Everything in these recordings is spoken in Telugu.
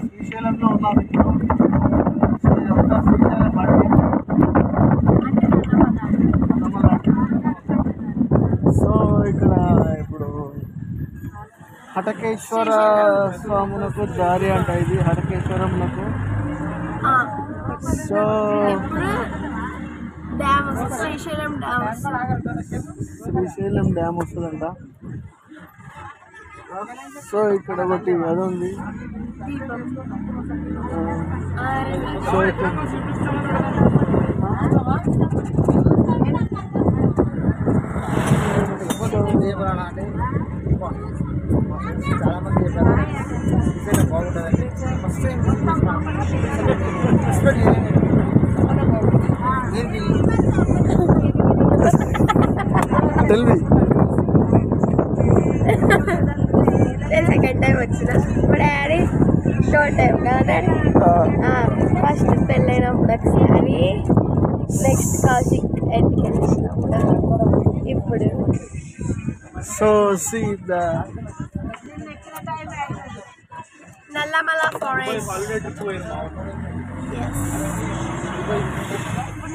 శ్రీశైలంలో ఉన్నాం ఇప్పుడు సో ఇదంతా శ్రీశైలం అడవి సో ఇక్కడ ఇప్పుడు హటకేశ్వర స్వామునకు దారి అంట ఇది హటకేశ్వరంకు so dam Srisailam dam Srisailam dam వస్తుందంట. సో ఇక్కడ ఒకటి అది ఉంది. సో ఇక్కడ చెప్పారు బాగుంటుందండి ఫస్ట్ టైం ఎక్స్పెక్ట్ తెలివి సెకండ్ టైం వచ్చిన మా డాడీ థర్డ్ టైం కదా డాడీ? ఫస్ట్ పెళ్ళైనప్పుడు ఒకసారి నెక్స్ట్ కౌశిక్ ఎంటికి వెళ్ళినప్పుడు? ఇప్పుడు. So see the Nallamala forest. ఇప్పుడు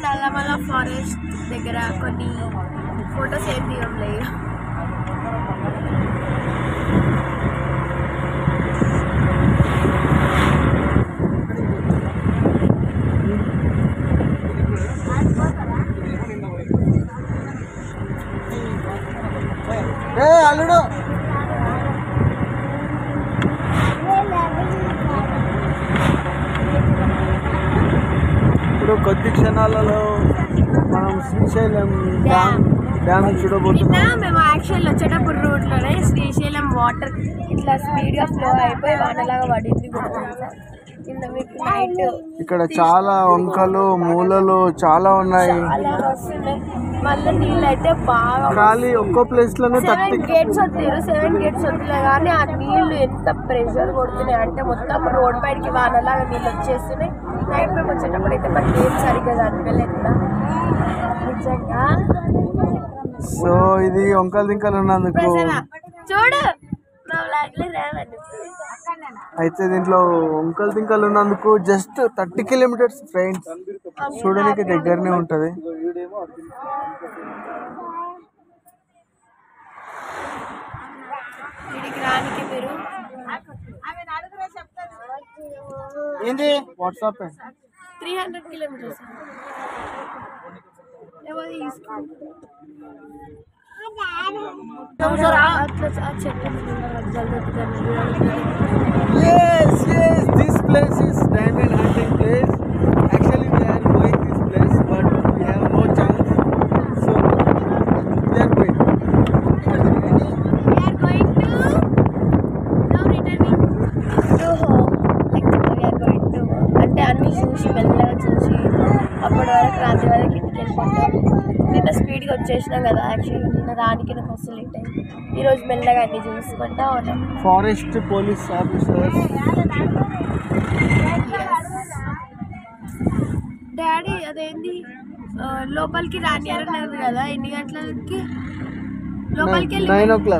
నల్లమల ఫారెస్ట్ దగ్గర కొన్ని ఫొటోస్ ఏం తీయడం లేదు ఏ అల్లుడు ఇప్పుడు కొద్ది క్షణాలలో మనం శ్రీశైలం డ్యామ్ డ్యామ్ చూడబోతున్నాం. మేము యాక్చువల్ వచ్చేటప్పుడు రోడ్లోనే శ్రీశైలం వాటర్ ఇట్లా స్పీడ్గా ఫ్లో అయిపోయి వానలాగా పడింది ఇక్కడ చాలా వంకలు మూలలు చాలా ఉన్నాయి. మళ్ళీ నీళ్ళు అయితే బాగా ఖాళీ ఒక్కో ప్లేస్లోనే థర్టీ గేట్స్ వస్తారు సెవెన్ గేట్స్ వస్తున్నాయి కానీ ఆ నీళ్ళు ఎంత ప్రెషర్ కొడుతున్నాయి అంటే మొత్తం రోడ్ బయటికి వానలాగా నీళ్ళు వచ్చేస్తున్నాయి. నైట్ మేము వచ్చేటప్పుడు అయితే మాకు ఏం సరిగ్గా. నిజంగా. సో ఇది వంకలు దింకలు ఉన్నందుకు చూడు అయితే దీంట్లో వంకలు దింకలు ఉన్నందుకు జస్ట్ థర్టీ కిలోమీటర్స్ ఫ్రెండ్స్. చూడడానికి దగ్గరనే ఉంటది. వీడికి రానికి మీరు? ఏంది? What's up three hundred kilometres. Yes, yes, this place is diamond hunting place. కదా యాక్చువల్లీ నిన్న రానికి నాకు అసలు లేట్ అయింది. ఈరోజు మెల్లగా అన్ని చూసుకుంటా ఉన్నాం. Forest police officers. డాడీ అదేంటి లోపలికి రానియారన్నారు కదా ఎన్ని గంటలకి? లోపలికి వెళ్ళి. శ్రీశైలంకి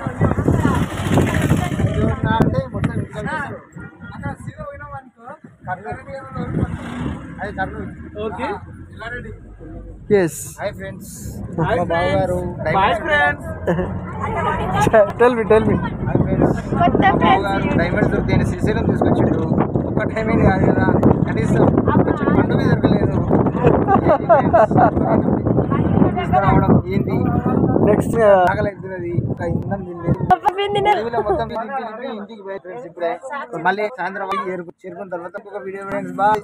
don't know. అంటే మొత్తం అక్కడ సీదా పోయినాం అనుకో కర్నూలు Yes. హాయ్ ఫ్రెండ్స్ మా బావగారు. me, tell me. Hi friends కొత్త బావగారు ఫ్రెండ్స్ డైమండ్స్ దొరికితే శ్రీశైలం తీసుకొచ్చిండు. ఒక్క టైం ఏం కాదు కదా. కనీసం కొంచెం పండు మీద దొరకలేదు తీసుకురావడం ఏంది ఇంకా ఇంధనం తినలేదు. మొత్తం తిప్పి ఇంటికి పోయి ఫ్రెండ్స్ ఇప్పుడే. మళ్ళీ సాయంత్రం చేరుకు చేరుకున్న తర్వాత ఒక video bye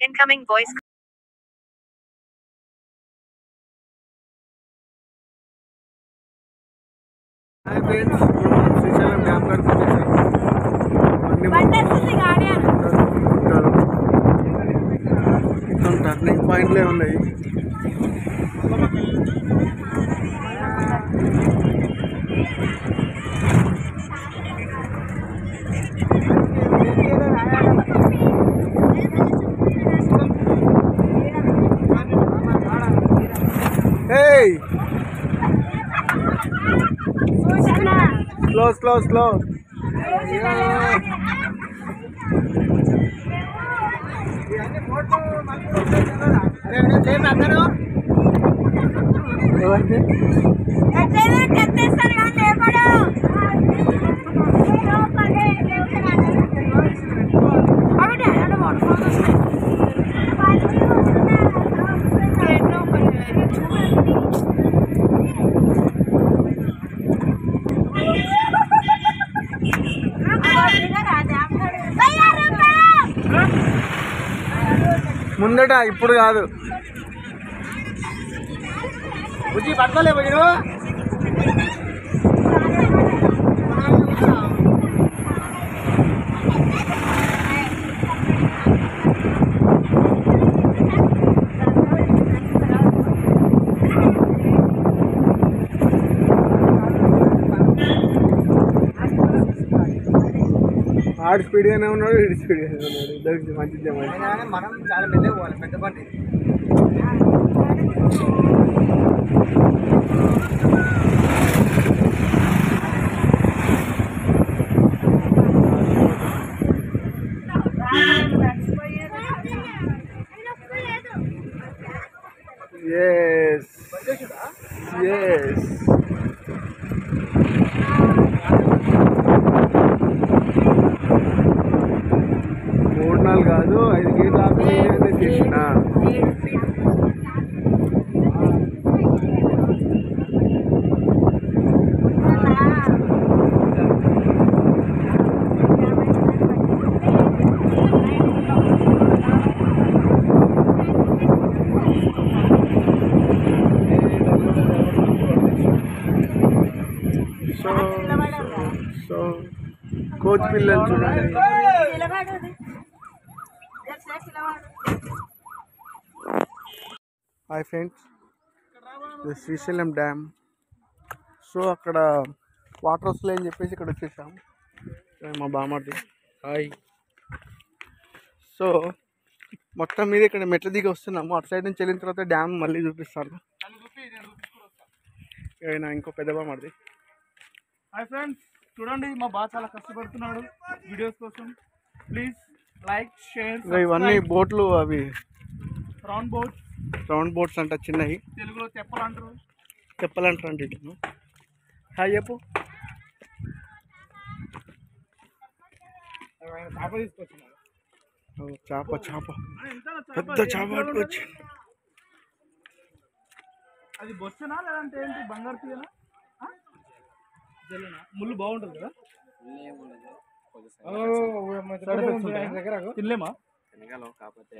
Incoming voice hi friends Srisailam dam కాడికి వచ్చేసాం అన్ని ఉంటారు. మొత్తం టర్నింగ్ పాయింట్లే ఉన్నాయి Hey! Close, close, close. Yeah. ముందట ఇప్పుడు కాదు బుజ్జి పట్టుకోలే మీరు ఆడు స్పీడ్గానే ఉన్నాడు ఇటు స్పీడ్గానే ఉన్నాడు ఇద్దరికి మంచిదే మంచి కానీ మనం చాలా మెల్లగా పోవాలి పెద్ద బండి ఎస్ ఎస్ మూడు నాలుగు కాదు ఐదు గేట్లు ఆపి చేసిన సో సో కోచ్ పిల్లలు చూడండి హాయ్ ఫ్రెండ్స్. ఇది శ్రీశైలం డ్యామ్. సో అక్కడ వాటర్ వస్తలేని చెప్పేసి ఇక్కడ వచ్చేసాం. మా బామర్ది హాయ్. సో మొత్తం మీద ఇక్కడ మెట్ల దిగి వస్తున్నాము. అటు సైడ్ నుంచి వెళ్ళిన తర్వాత డ్యామ్ మళ్ళీ చూపిస్తాను. ఈయన ఇంకో పెద్ద బామర్ది హాయ్ ఫ్రెండ్స్. చూడండి మా బాగా చాలా కష్టపడుతున్నాడు వీడియోస్ కోసం. ప్లీజ్ లైక్ షేర్ ఇవన్నీ బోట్లు అవి. Round boat. రౌండ్ బోట్స్ అంట చిన్నవి. తెలుగులో తెప్పలు అంటారు చెప్పాలంటారు అంటే హాయ్ చెప్పు. చేప చేప పెద్ద చేప పట్టుకొచ్చి అది బొచ్చనా లేదంటే ఏంటి? బంగారు తీయనా ముళ్ళు బాగుంటుంది కదా? తినలేమా? తినగలం కాకపోతే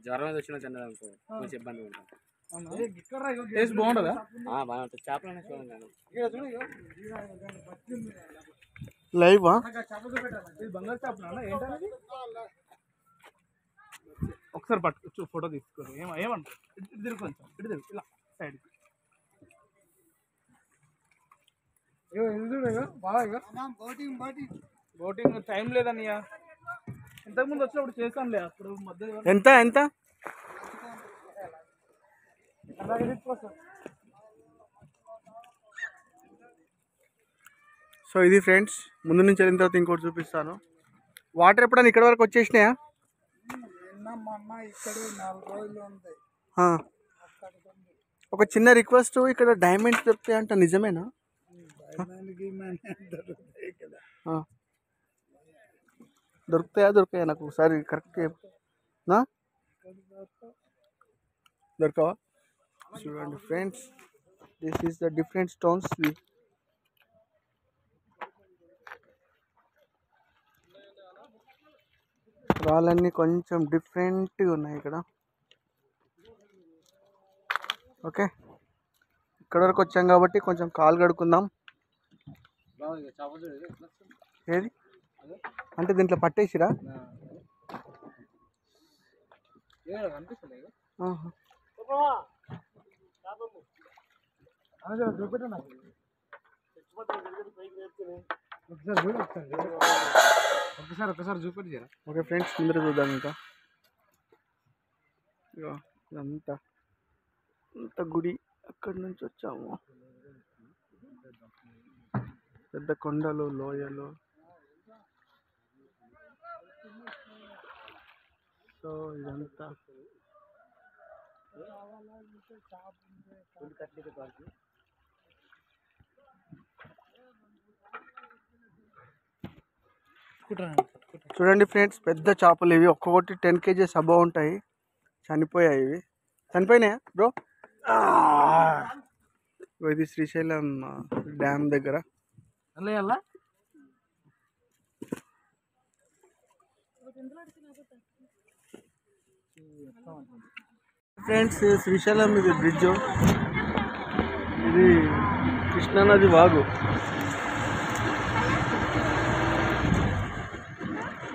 జ్వరం వచ్చినా తినడం అనుకో కొంచెం ఇబ్బంది ఉంటుంది టేస్ట్ బాగుంటుందా ఆ, బాగా ఉంటుంది. చేపలు చూడండి లైవా ఇది బంగారు చేప నాన్న? ఏంటనేది ఒకసారి పట్టు ఫోటో తీసుకోరు. ఏమ ఏమంట? ఇటు ఇటు తిరుగు కొంచెం. ఇటు తిరుగు. ఇలా సైడ్ బోటింగ్ టైం లేదన్నయ్య. ఇంతకుముందు వచ్చినప్పుడు చేశానులే అప్పుడు మధ్య ఎంత ఎంత? సో ఇది ఫ్రెండ్స్ ముందు నుంచి వెళ్ళిన తర్వాత ఇంకోటి చూపిస్తాను. వాటర్ ఎప్పుడైనా ఇక్కడ వరకు వచ్చేసినాయా. ఒక చిన్న రిక్వెస్ట్ ఇక్కడ డైమండ్స్ దొరుకుతాయి అంట నిజమేనా. దొరుకుతాయా? దొరుకుతాయా నాకు ఒకసారి కరెక్ట్ నా? దొరకవా? చూడండి friends this is the different stones రాళ్ళన్నీ కొంచెం డిఫరెంట్గా ఉన్నాయి ఇక్కడ. ఓకే? ఇక్కడ వరకు వచ్చాం కాబట్టి కొంచెం కాలు కడుక్కుందాం. ఏది? అంటే దీంట్లో పట్టేసిరా? ఒకసారి ఒకసారి చూపెట్టి ఓకే ఫ్రెండ్స్ ముందర చూద్దాం ఇంకా. ఇదంతా. అంత గుడి అక్కడి నుంచి వచ్చాము. పెద్ద కొండలు లోయలు. సో ఇదంతా. చూడండి ఫ్రెండ్స్ పెద్ద చేపలు ఇవి. ఒక్కొక్కటి టెన్ కేజీస్ అబవ్ ఉంటాయి. చనిపోయాయి ఇవి. చనిపోయినాయా బ్రో ఇది శ్రీశైలం డ్యామ్ దగ్గర. ఫ్రెండ్స్ శ్రీశైలం ఇది బ్రిడ్జ్ ఇది కృష్ణానది వాగు.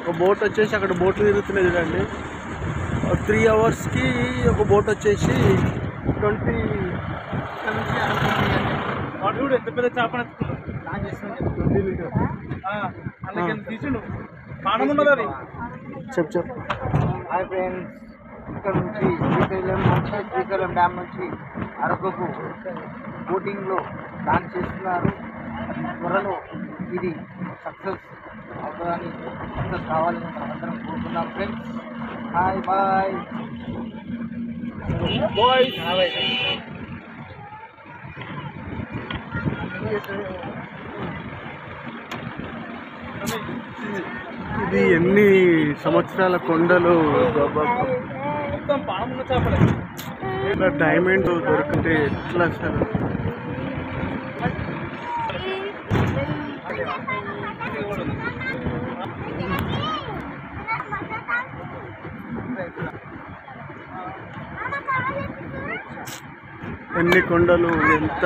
ఒక బోట్ వచ్చేసి అక్కడ బోట్లు తిరుగుతున్నాయి చూడండి. త్రీ అవర్స్కి ఒక బోట్ వచ్చేసి ట్వంటీ వాడు ఎంత పెద్ద చేప చెప్పు చెప్పు. హాయ్ ఫ్రెండ్స్ ఇక్కడ నుంచి శ్రీశైలం నుంచి శ్రీశైలం డ్యామ్ నుంచి అరకుకు బోటింగ్లో ప్లాన్ చేస్తున్నారు. త్వరలో ఇది సక్సెస్ అవుతుందని సక్సెస్ కావాలని మనం అందరం కోరుకున్నాం ఫ్రెండ్స్. Hi bye. ఇది ఎన్ని సంవత్సరాల కొండలు? బాబా మొత్తం పానం ఉన్న చేపలే. ఇట్లా డైమండ్ దొరికితే ఎట్లా సార్? ఎన్ని కొండలు ఎంత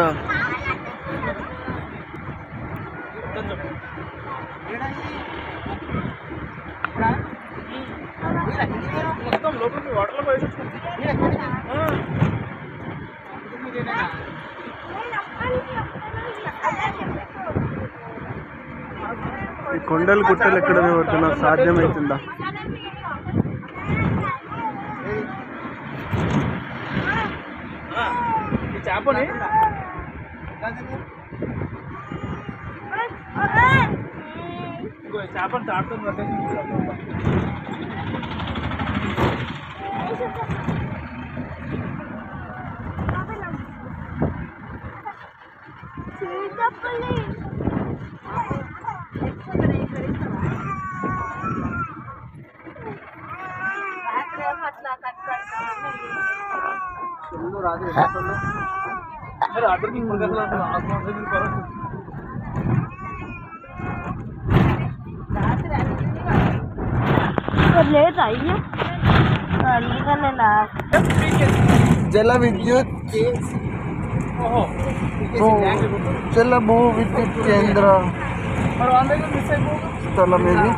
వాటర్లో పోయి ఈ కొండలు గుట్టలు ఎక్కడ ఎవరికైనా సాధ్యమవుతుందా ఈ చేపని? చేపని తాడుతుంది रात्र की आई है। ಜಲ ವಿದ್ಯುತ್ ಜಲ ಭೂ ವಿದ್ಯುತ್ ಕೇಂದ್ರ ಸ್ಥಳಮೇಲಿ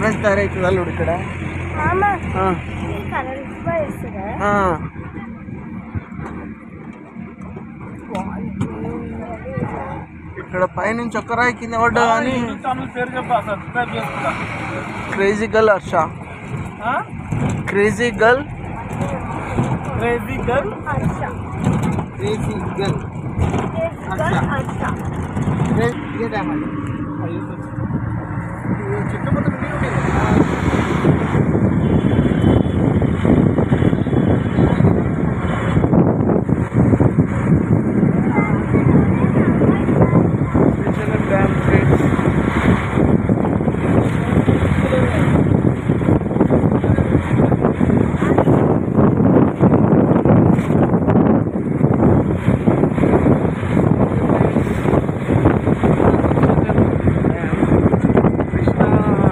ಕರೆಂಟ್ ದಾರ ಐತದಲ್ಲ ಹುಡುಕಡ ಹಾಂ ಹಾಂ ఇక్కడ మామ ఆ, ఈ కరెంట్ పోయిస్తుందా ఆ. ఇక్కడ పైనుంచి ఒక్క రాయి కింద పడ్డా కానీ యూట్యూబ్ ఛానల్ పేరు చెప్పా సబ్స్క్రైబ్ చేసుకుంటా crazy girl Harsha. Crazy girl crazy girl అచ్చా క్రేజీ గర్ల్ అచ్చా ఇదే డ్యామ్ అండి చుట్టుముట్టు శ్రీశైలం డ్యామ్ ఫ్రెండ్స్ కృష్ణా నది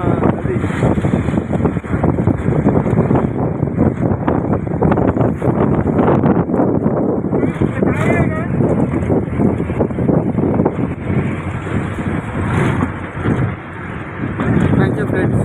thank you friends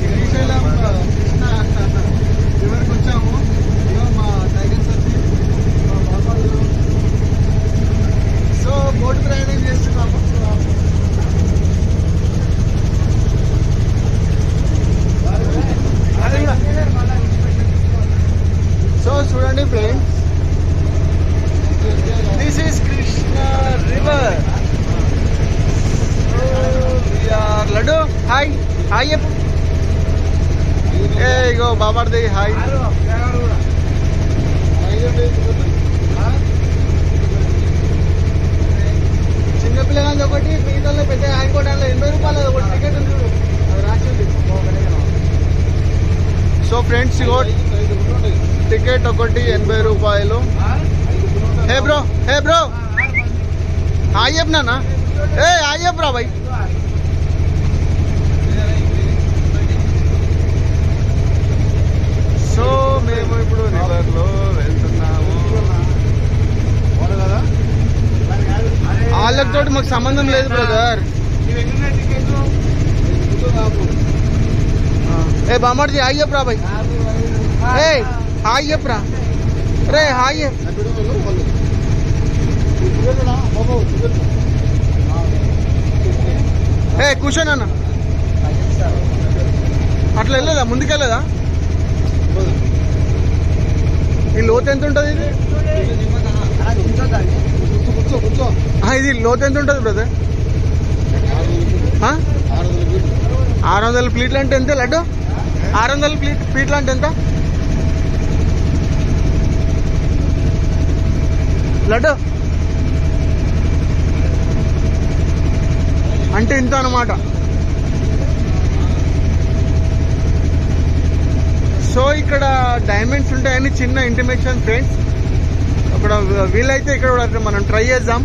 Srisailam Krishna రివర్కి వచ్చాము ఇదిగో మా టైగర్ సర్ది మా బాబాలు సో బోట్ ప్రయాణం చేస్తున్నాము సో చూడండి friends this is Krishna river laddu hi hi చెప్పు ఏ ఇగో బాబార్ది హాయ్ చిన్న పిల్లగాంది ఒకటి మిగతా పెద్ద హైకోర్టు ఎనభై రూపాయలు ఒకటి టికెట్ ఉంది చూడు. అది రాసింది సో ఫ్రెండ్స్ ఇగో టికెట్ ఒకటి ఎనభై రూపాయలు hey bro hey bro hi చెప్పనా ఏ హాయ్ చెప్పరా బాయ్ సో మేము ఇప్పుడు రివర్లో వెళ్తున్నాము. వాళ్ళతో మాకు సంబంధం లేదు బ్రదర్. ఏ బామ్మర్జీ హాయ్ చెప్పరా బాయ్. ఏ హాయ్ చెప్పరా. రే హాయ్ ఏ కూర్చోనన్నా అట్లా వెళ్ళలేదా? ముందుకెళ్ళదా ఈ లోతు ఎంత ఉంటుంది ఇది? ఇది లోతు ఎంత ఉంటుంది బ్రదర్ ఆరు వందల ప్లీట్లు అంటే ఎంత లడ్డు? ఆరు వందల ప్లీట్ ఫీట్లు అంటే ఎంత? లడ్డు? అంటే ఇంత అనమాట సో ఇక్కడ డైమండ్స్ ఉంటాయని చిన్న ఇంటిమేషన్ ఫ్రెండ్స్ అక్కడ వీలైతే ఇక్కడ కూడా మనం ట్రై చేద్దాం.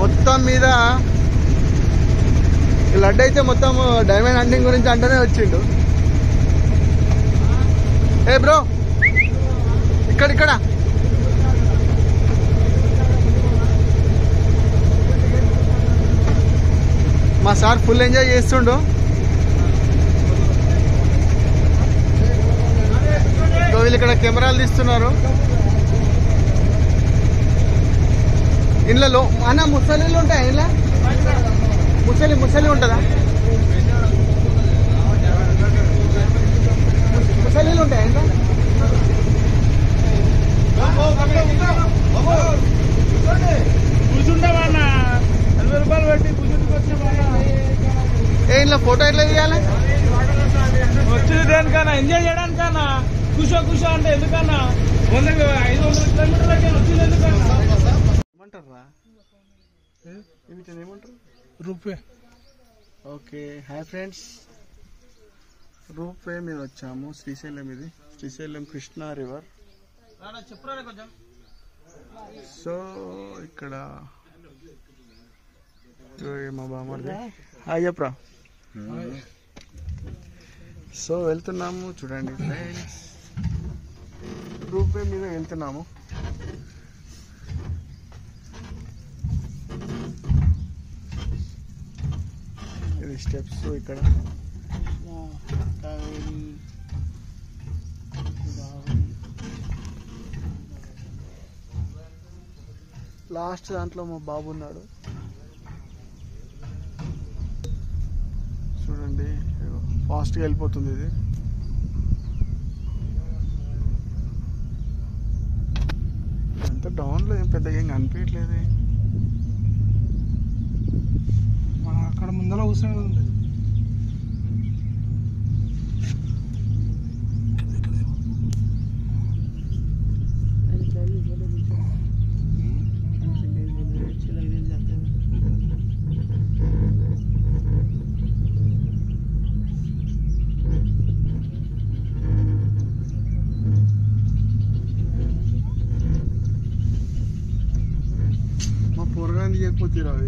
మొత్తం మీద లడ్ లడ్డు అయితే మొత్తం డైమండ్ హంటింగ్ గురించి అంటేనే వచ్చిండు. ఏ బ్రో ఇక్కడ ఇక్కడ. మా సార్ ఫుల్ ఎంజాయ్ చేస్తుండు. సో వీళ్ళు ఇక్కడ కెమెరాలు తీస్తున్నారు. ఇండ్లలో అన్న ముసలిలు ఉంటాయి ఇంట్లో ముసలి ముసలి ఉంటుందా? ముసలిలు ఉంటాయా ఇంట్లో ఏ ఇంట్లో ఫోటో ఎట్లా తీయాలి? వచ్చింది దేనికన్నా? ఎంజాయ్ చేయడానికన్నా? కూర్చో కూర్చో అంటే ఎందుకన్నా? వంద ఐదు వందల కిలోమీటర్లకి వచ్చింది ఎందుకన్నా? ఏమంటారా ఏమంటారు? రూపే. Okay hi friends. రూప్ మీద వచ్చాము శ్రీశైలం ఇది. శ్రీశైలం కృష్ణా రివర్. సో ఇక్కడ మా బామ్మర్ది. హాయ్ చెప్పరా? సో వెళ్తున్నాము చూడండి ఫ్రెండ్స్. రూపే మీద వెళ్తున్నాము. ఇది స్టెప్స్ ఇక్కడ. లాస్ట్ దాంట్లో మా బాబు ఉన్నాడు. చూడండి ఫాస్ట్గా వెళ్ళిపోతుంది ఇది. ఇదంతా డౌన్లో ఏం పెద్దగా ఏం కనిపించట్లేదు. మనం అక్కడ ముందర కూర్చొని ఉంది.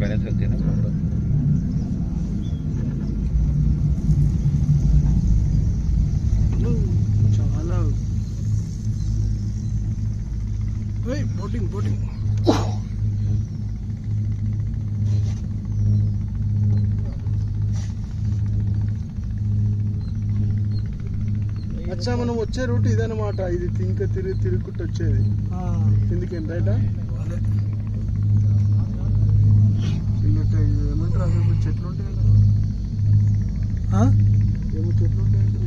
बैलेंस करते हैं ना చాలా బోటింగ్ బోటింగ్ అచ్చా మనం వచ్చే రూట్ ఇదనమాట ఇది ఇంకా తిరిగి తిరుగుకుంటూ వచ్చేది కిందికి రైటా ఇల్లుంటే ఏమంటారు? చెట్లు ఉంటాయి ఏమో చెట్లు ఉంటాయి